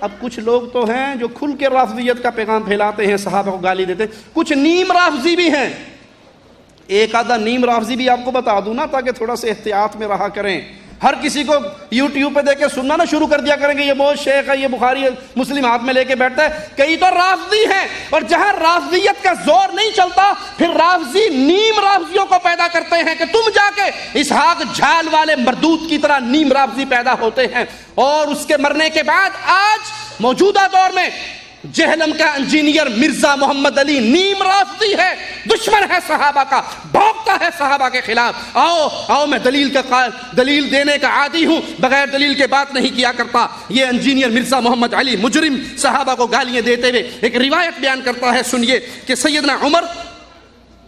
اب کچھ لوگ تو ہیں جو کھل کے رافضیت کا پیغام پھیلاتے ہیں، صحابہ کو گالی دیتے ہیں۔ کچھ نیم رافضی بھی ہیں۔ ایک آدھا نیم رافضی بھی آپ کو بتا دوں نا تاکہ تھوڑا سا احتیاط میں رہا کریں۔ ہر کسی کو یوٹیوب پہ دیکھ کے سننا نا شروع کر دیا کریں گے، یہ بہت شیخ ہے، یہ بخاری ہے مسلم ہاتھ میں لے کے بیٹھتا ہے۔ کئی تو رافضی ہیں اور جہاں رافضیت کا زور نہیں چلتا، پھر رافضی نیم رافضیوں کو پیدا کرتے ہیں کہ تم جا کے اسحاق جھال والے مردود کی طرح نیم رافضی پیدا ہوتے ہیں۔ اور اس کے مرنے کے بعد آج موجودہ دور میں جہلم کا انجینئر مرزا محمد علی نیم رافضی ہے، دشمن ہے صحابہ کا بھوکتا ہے صحابہ کے خلاف۔ آؤ آؤ، میں دلیل کا قائل، دلیل دینے کا عادی ہوں، بغیر دلیل کے بات نہیں کیا کرتا۔ یہ انجینئر مرزا محمد علی مجرم صحابہ کو گالیاں دیتے ہوئے ایک روایت بیان کرتا ہے، سنیے کہ سیدنا عمر،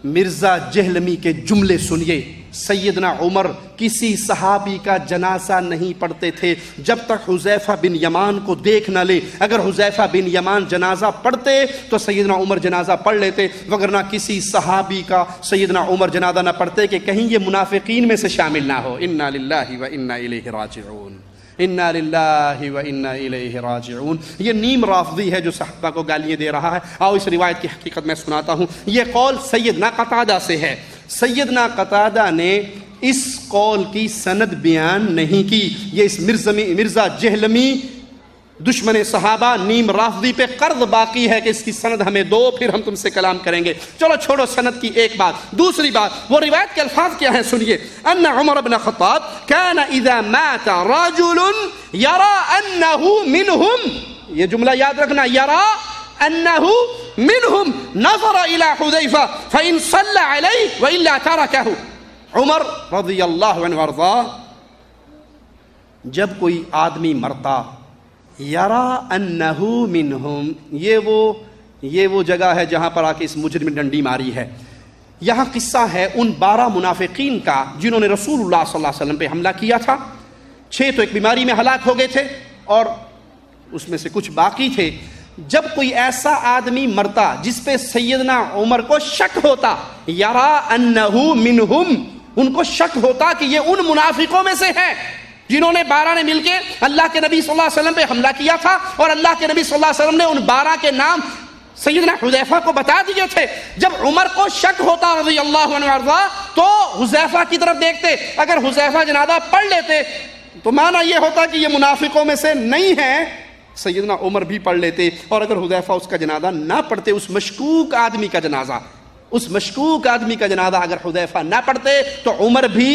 مرزا جہلمی کے جملے سنیے۔ سیدنا عمر کسی صحابی کا جنازہ نہیں پڑھتے تھے۔ جب تک حذیفہ بن یمان کو دیکھ نہ لے، اگر حذیفہ بن یمان جنازہ پڑھتے تو سیدنا عمر جنازہ پڑھ لیتے وگرنہ کسی صحابی کا سیدنا عمر جنازہ نہ پڑھتے کہ کہیں یہ منافقین میں سے شامل نہ ہو۔ انا للہ و انا الیہ راجعون۔ انا للہ و انا الیہ راجعون۔ یہ نیم رافضی ہے جو صحابہ کو گالیاں دے رہا ہے۔ آؤ اس روایت کی حقیقت میں سناتا ہوں۔ یہ قول سیدنا قطادہ سے ہے۔ سیدنا قطادہ نے اس قول کی سند بیان نہیں کی۔ یہ اس مرزمی مرزا جہلمی، دشمن صحابہ نیم رافضی پہ قرض باقی ہے کہ اس کی سند ہمیں دو، پھر ہم تم سے کلام کریں گے۔ چلو چھوڑو سند کی ایک بات۔ دوسری بات، وہ روایت کے الفاظ کیا ہیں سنیے۔ ان عمر بن خطاب كان اذا مات رجل يرى انه منهم یہ جملہ یاد رکھنا، یرا انه منهم نظر الى حذیفہ فان صلى عليه والا تركه. عمر رضی اللہ عنہ وارضاه جب کوئی آدمی مرتا، یرا انہو منہم، یہ وہ یہ وہ جگہ ہے جہاں پر آ کے اس مجرم ڈنڈی ماری ہے۔ یہاں قصہ ہے ان بارہ منافقین کا جنہوں نے رسول اللہ صلی اللہ علیہ وسلم پہ حملہ کیا تھا۔ چھ تو ایک بیماری میں ہلاک ہو گئے تھے اور اس میں سے کچھ باقی تھے۔ جب کوئی ایسا آدمی مرتا جس پہ سیدنا عمر کو شک ہوتا، یرا انہو منہم، ان کو شک ہوتا کہ یہ ان منافقوں میں سے ہے جنہوں نے بارہ نے مل کے اللہ کے نبی صلی اللہ علیہ وسلم پہ حملہ کیا تھا اور اللہ کے نبی صلی اللہ علیہ وسلم نے ان بارہ کے نام سیدنا حذیفہ کو بتا دیے تھے۔ جب عمر کو شک ہوتا رضی اللہ عنہ وارضا تو حذیفہ کی طرف دیکھتے۔ اگر حذیفہ جنازہ پڑھ لیتے تو معنی یہ ہوتا کہ یہ منافقوں میں سے نہیں ہے سیدنا عمر بھی پڑھ لیتے اور اگر حذیفہ اس کا جنازہ نہ پڑھتے، اس مشکوک آدمی کا جنازہ، اس مشکوک آدمی کا جنازہ اگر حذیفہ نہ پڑھتے تو عمر بھی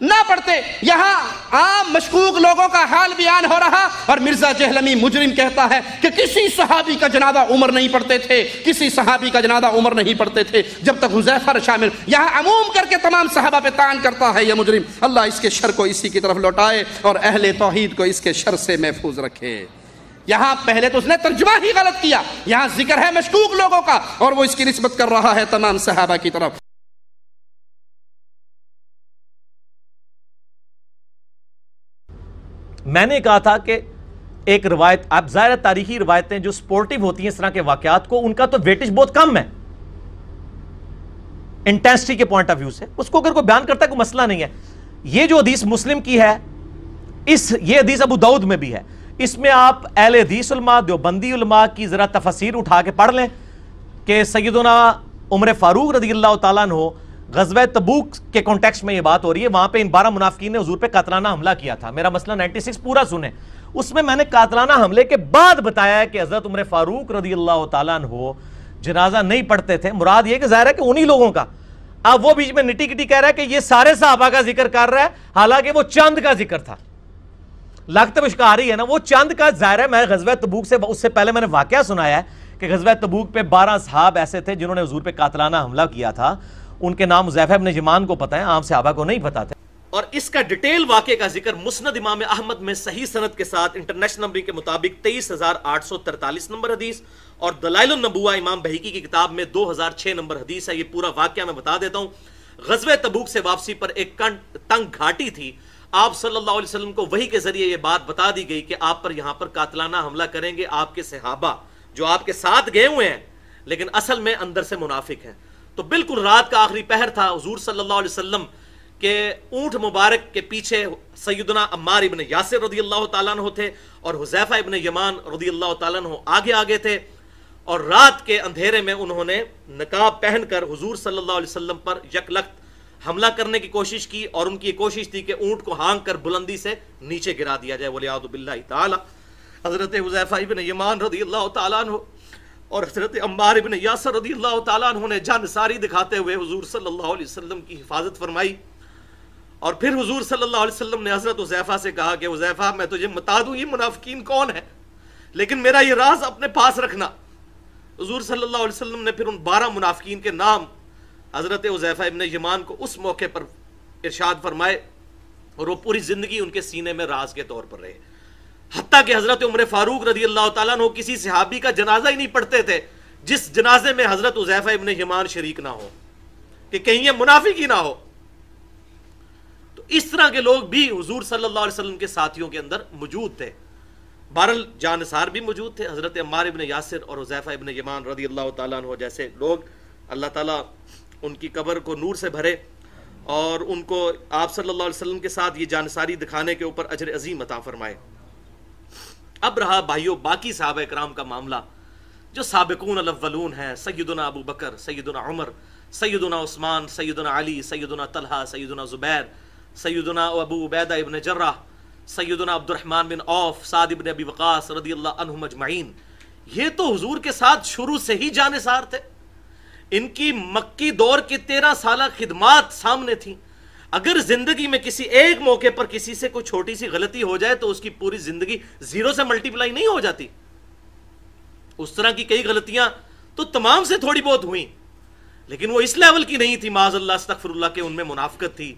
نہ پڑھتے۔ یہاں عام مشکوک لوگوں کا حال بیان ہو رہا اور مرزا جہلمی مجرم کہتا ہے کہ کسی صحابی کا جنازہ عمر نہیں پڑھتے تھے، کسی صحابی کا جنازہ عمر نہیں پڑھتے تھے جب تک حذیفہ شامل یہاں عموم کر کے تمام صحابہ پہ تان کرتا ہے، یہ مجرم۔ اللہ اس کے شر کو اسی کی طرف لوٹائے اور اہل توحید کو اس کے شر سے محفوظ رکھے۔ یہاں پہلے تو اس نے ترجمہ ہی غلط کیا۔ یہاں ذکر ہے مشکوک لوگوں کا اور وہ اس کی نسبت کر رہا ہے تمام صحابہ کی طرف۔ میں نے کہا تھا کہ ایک روایت، آپ ظاہر تاریخی روایتیں جو سپورٹیو ہوتی ہیں اس طرح کے واقعات کو، ان کا تو ویٹج بہت کم ہے۔ انٹینسٹی کے پوائنٹ آف ویو سے۔ اس کو اگر کوئی بیان کرتا ہے، کوئی مسئلہ نہیں ہے۔ یہ جو حدیث مسلم کی ہے، اس، یہ حدیث ابو دعود میں بھی ہے۔ اس میں آپ اہل حدیث علماء دیوبندی علماء کی ذرا تفسیر اٹھا کے پڑھ لیں کہ سیدنا عمر فاروق رضی اللہ تعالیٰ عنہ غزوہ تبوک کے کانٹیکس میں یہ بات ہو رہی ہے، وہاں پہ ان بارہ منافقین نے حضور پہ قاتلانہ حملہ کیا تھا۔ میرا مسئلہ نائنٹی سکس پورا سنیں۔ اس میں میں نے قاتلانہ حملے کے بعد بتایا ہے کہ حضرت عمر فاروق رضی اللہ تعالیٰ عنہ جنازہ نہیں پڑھتے تھے۔ مراد یہ کہ ظاہر ہے کہ انہی لوگوں کا۔ اب وہ بیچ میں نٹی کٹی کہہ رہا ہے کہ یہ سارے صحابہ کا ذکر کر رہا ہے، حالانکہ وہ چاند کا ذکر تھا۔ لگت مشکا رہی ہے نا، وہ چاند کا ظاہر ہے، میں غزوہ تبوک سے اس سے پہلے میں نے واقعہ سنایا ہے کہ غزوہ تبوک پہ بارہ صحاب ایسے تھے جنہوں نے حضور پہ قاتلانہ حملہ کیا تھا۔ ان کے نام زیفہ ابن جمان کو پتہ ہے عام صحابہ کو نہیں پتہ تھے۔ اور اس کا ڈیٹیل واقعے کا ذکر مسند امام احمد میں صحیح سند کے ساتھ انٹرنیشنل نمبر کے مطابق تیئیس ہزار آٹھ سو ترتالیس نمبر حدیث اور دلائل النبوہ امام بحیقی کی کتاب میں دو ہزار چھ نمبر حدیث ہے، یہ پورا واقعہ میں بتا دیتا ہوں۔ غزوہ تبوک سے واپسی پر ایک تنگ گھاٹی تھی۔ آپ صلی اللہ علیہ وسلم کو وہی کے ذریعے یہ بات بتا دی گئی کہ آپ پر یہاں پر قاتلانہ حملہ کریں گے، آپ کے صحابہ جو آپ کے ساتھ گئے ہوئے ہیں، لیکن اصل میں اندر سے منافق ہیں۔ تو بالکل رات کا آخری پہر تھا حضور صلی اللہ علیہ وسلم کہ اونٹ مبارک کے پیچھے سیدنا عمار ابن یاسر رضی اللہ تعالیٰ عنہ تھے اور حذیفہ ابن یمان رضی اللہ تعالیٰ عنہ آگے آگے تھے اور رات کے اندھیرے میں انہوں نے نقاب پہن کر حضور صلی اللہ علیہ وسلم پر یک لخت حملہ کرنے کی کوشش کی اور ان کی یہ کوشش تھی کہ اونٹ کو ہانگ کر بلندی سے نیچے گرا دیا جائے ولیعذ باللہ تعالی۔ حضرت حذیفہ ابن یمان رضی اللہ تعالیٰ عنہ اور حضرت عمار ابن یاسر رضی اللہ تعالیٰ عنہ نے جان ساری دکھاتے ہوئے حضور صلی اللہ علیہ وسلم کی حفاظت فرمائی۔ اور پھر حضور صلی اللہ علیہ وسلم نے حضرت حذیفہ سے کہا کہ حذیفہ میں تجھے بتا دوں، یہ منافقین کون ہے لیکن میرا یہ راز اپنے پاس رکھنا۔ حضور صلی اللہ علیہ وسلم نے پھر ان بارہ منافقین کے نام حضرت حذیفہ ابن یمان کو اس موقع پر ارشاد فرمائے اور وہ پوری زندگی ان کے سینے میں راز کے طور پر رہے۔ حتیٰ کہ حضرت عمر فاروق رضی اللہ تعالیٰ عنہ کسی صحابی کا جنازہ ہی نہیں پڑھتے تھے، جس جنازے میں حضرت حذیفہ ابن یمان شریک نہ ہو، کہ کہیں یہ منافق ہی نہ ہو۔ تو اس طرح کے لوگ بھی حضور صلی اللہ علیہ وسلم کے ساتھیوں کے اندر موجود تھے۔ بہرل جانسار بھی موجود تھے، حضرت عمار ابن یاسر اور حذیفہ ابن یمان رضی اللہ تعالیٰ عنہ جیسے لوگ اللہ تعالیٰ ان کی قبر کو نور سے بھرے اور ان کو آپ صلی اللہ علیہ وسلم کے ساتھ یہ جانساری دکھانے کے اوپر اجر عظیم عطا فرمائے۔ اب رہا بھائیو باقی صحابہ کرام کا معاملہ، جو سابقون الاولون ہیں، سیدنا ابو بکر، سیدنا عمر، سیدنا عثمان، سیدنا علی، سیدنا طلحہ، سیدنا زبیر، سیدنا ابو عبیدہ ابن جرہ، سیدنا عبد الرحمن بن عوف، سعد ابن ابی وقاص رضی اللہ عنہ مجمعین یہ تو حضور کے ساتھ شروع سے ہی جانسار تھے۔ ان کی مکی دور کی تیرہ سالہ خدمات سامنے تھیں۔ اگر زندگی میں کسی ایک موقع پر کسی سے کوئی چھوٹی سی غلطی ہو جائے تو اس کی پوری زندگی زیرو سے ملٹی پلائی نہیں ہو جاتی۔ اس طرح کی کئی غلطیاں تو تمام سے تھوڑی بہت ہوئیں، لیکن وہ اس لیول کی نہیں تھی، معاذ اللہ، استغفر اللہ کے ان میں منافقت تھی۔